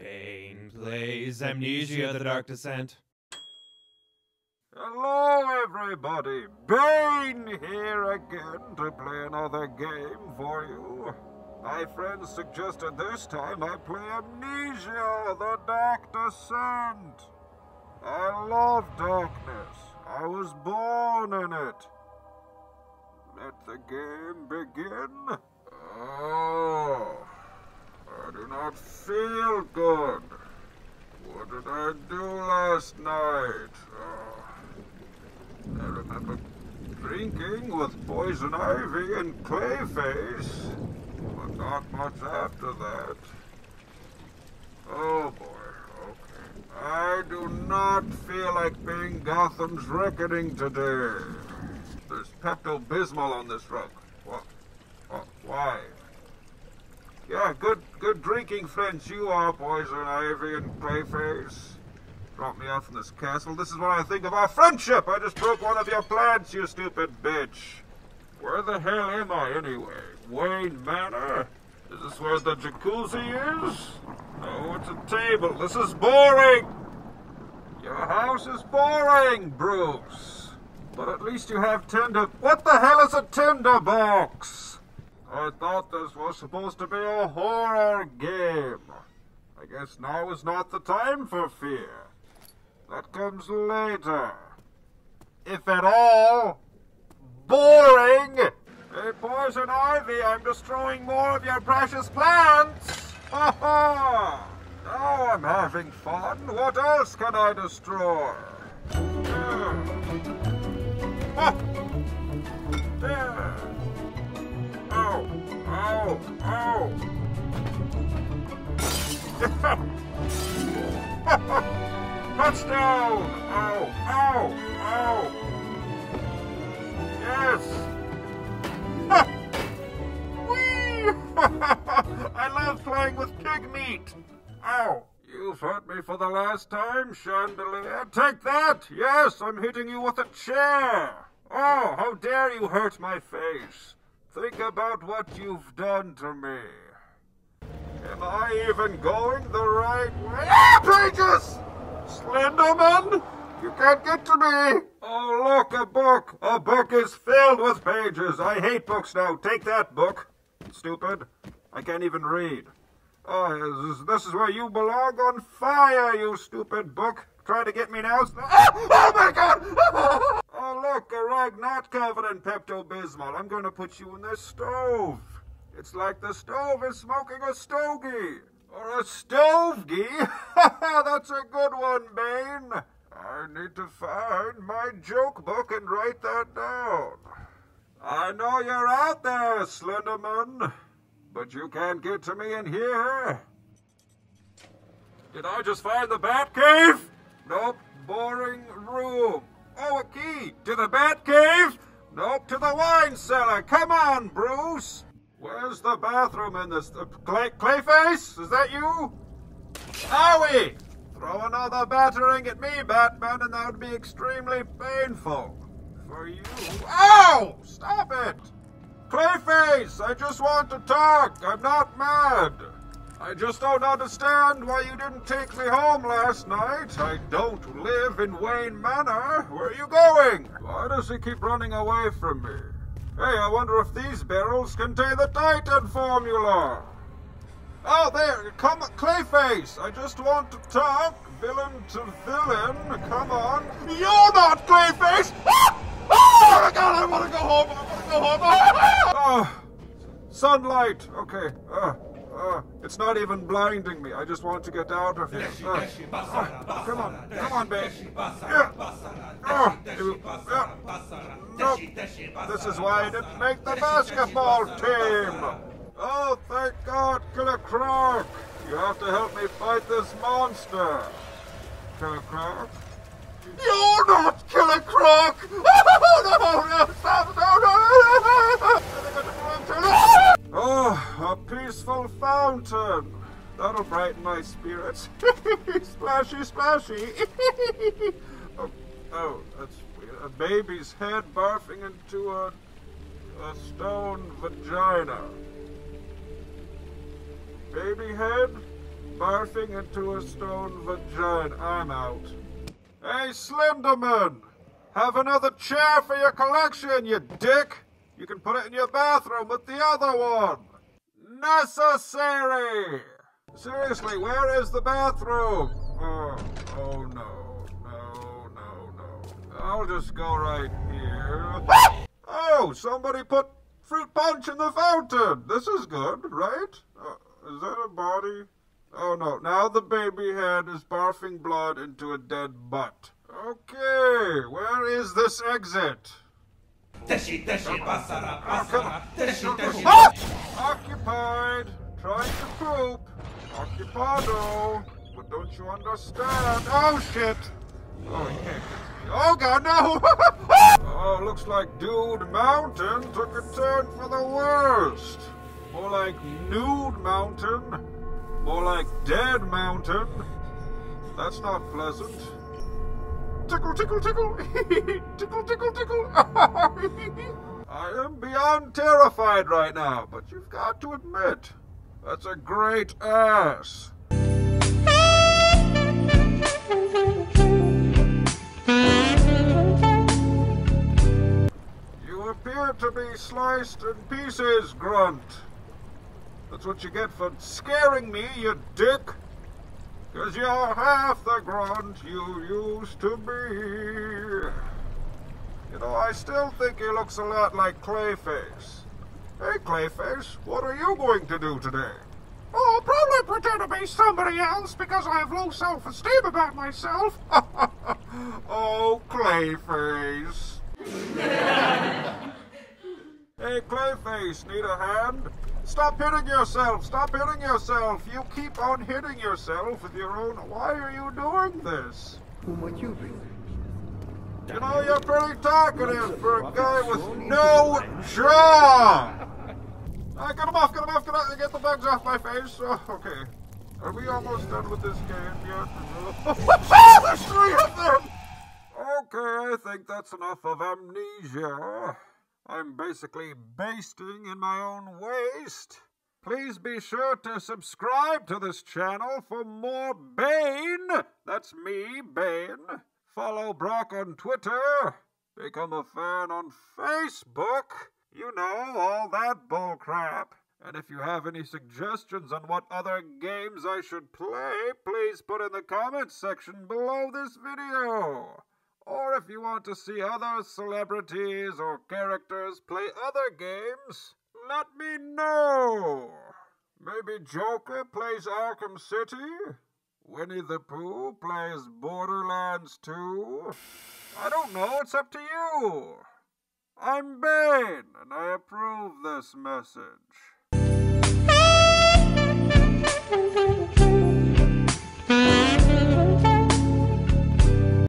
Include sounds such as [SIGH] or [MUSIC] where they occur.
Bane plays Amnesia the Dark Descent. Hello, everybody. Bane here again to play another game for you. My friends suggested this time I play Amnesia the Dark Descent. I love darkness. I was born in it. Let the game begin. Oh, not feel good. What did I do last night? Oh, I remember drinking with Poison Ivy and Clayface, but not much after that. Oh boy, okay. I do not feel like being Gotham's reckoning today. There's Pepto Bismol on this rug. What? what? Why? Yeah, good, good drinking friends you are, Poison Ivy and Clayface. Drop me off in this castle. This is what I think of our friendship. I just broke one of your plants, you stupid bitch. Where the hell am I anyway? Wayne Manor? Is this where the jacuzzi is? No, it's a table. This is boring. Your house is boring, Bruce. But at least you have tinder. What the hell is a tinder box? I thought this was supposed to be a horror game. I guess now is not the time for fear. That comes later. If at all. Boring! Hey, Poison Ivy, I'm destroying more of your precious plants! Ha ha! Now I'm having fun. What else can I destroy? Ah! Touchdown! Ow! Ow! Ow! Yes! [LAUGHS] Whee! [LAUGHS] I love playing with pig meat! Ow! You've hurt me for the last time, Chandelier. Uh, take that! Yes, I'm hitting you with a chair! Oh, how dare you hurt my face! Think about what you've done to me. Am I even going the right way? Ah, Pages! Slenderman! You can't get to me! Oh, look, a book! A book is filled with pages. I hate books now. Take that book. Stupid. I can't even read. Oh, this is, where you belong on fire, you stupid book. Try to get me now. Ah! Oh, my God! [LAUGHS] oh, look, a rag not covered in Pepto-Bismol. I'm going to put you in the stove. It's like the stove is smoking a stogie. Or a stovegie? [LAUGHS] That's a good one, Bane. I need to find my joke book and write that down. I know you're out there, Slenderman, but you can't get to me in here. Did I just find the Batcave? Nope, boring room. Oh, a key to the Batcave? Nope, to the wine cellar. Come on, Bruce. Where's the bathroom in this? Uh, Clay, Clayface? Is that you? Owie! Throw another batarang at me, Batman, and that would be extremely painful. For you. Ow! Stop it! Clayface, I just want to talk. I'm not mad. I just don't understand why you didn't take me home last night. I don't live in Wayne Manor. Where are you going? Why does he keep running away from me? Hey, I wonder if these barrels contain the Titan formula. Oh, there, come, Clayface. I just want to talk, villain to villain. Come on. You're not Clayface. Ah! Oh my God! I want to go home. I want to go home. Ah! [LAUGHS] sunlight. Okay. Uh, uh, it's not even blinding me. I just want to get out of here. Uh, uh, come on, come on, babe. Yeah. Uh. Nope. This is why I didn't make the basketball team. Oh, thank God, Killer Croc. You have to help me fight this monster. Killer Croc? You're not Killer Croc! Oh, no, no, stop, no, no, no, no. Oh, a peaceful fountain. That'll brighten my spirits. [LAUGHS] splashy, splashy. [LAUGHS] oh, oh, that's weird. A baby's head barfing into a, a stone vagina. Baby head? barfing into a stone vagina. I'm out. Hey, Slenderman! Have another chair for your collection, you dick! You can put it in your bathroom with the other one! Necessary! Seriously, where is the bathroom? Oh, oh no, no, no, no. I'll just go right here. Oh, somebody put fruit punch in the fountain. This is good, right? Uh, is that a body? Oh no, now the baby head is barfing blood into a dead butt. Okay, where is this exit? Occupied, trying to poop. Occupado, but don't you understand? Oh shit! Oh, he can't get me. Oh god, no! [LAUGHS] oh, looks like Dude Mountain took a turn for the worst. More like Nude Mountain. More like Dead Mountain. That's not pleasant. Tickle, tickle, tickle. [LAUGHS] tickle, tickle, tickle. [LAUGHS] I am beyond terrified right now, but you've got to admit, that's a great ass. You appear to be sliced in pieces, Grunt. That's what you get for scaring me, you dick. Cause you're half the grunt you used to be. You know, I still think he looks a lot like Clayface. Hey, Clayface, what are you going to do today? Oh, probably pretend to be somebody else because I have low self-esteem about myself. [LAUGHS] oh, Clayface. [LAUGHS] hey, Clayface, need a hand? Stop hitting yourself! Stop hitting yourself! You keep on hitting yourself with your own. Why are you doing this? Whom would you be? You know, you're pretty talkative for a guy with no jaw! Uh, get him off, get him off, get, off, get the bugs off my face. Oh, okay. Are we almost done with this game yet? [LAUGHS] There's three of them! Okay, I think that's enough of amnesia. I'm basically basting in my own waste. Please be sure to subscribe to this channel for more Bane. That's me, Bane. Follow Brock on Twitter. Become a fan on Facebook. You know, all that bullcrap. And if you have any suggestions on what other games I should play, please put in the comments section below this video. Or if you want to see other celebrities or characters play other games, let me know. Maybe Joker plays Arkham City? Winnie the Pooh plays Borderlands 2? I don't know, it's up to you. I'm Bane, and I approve this message.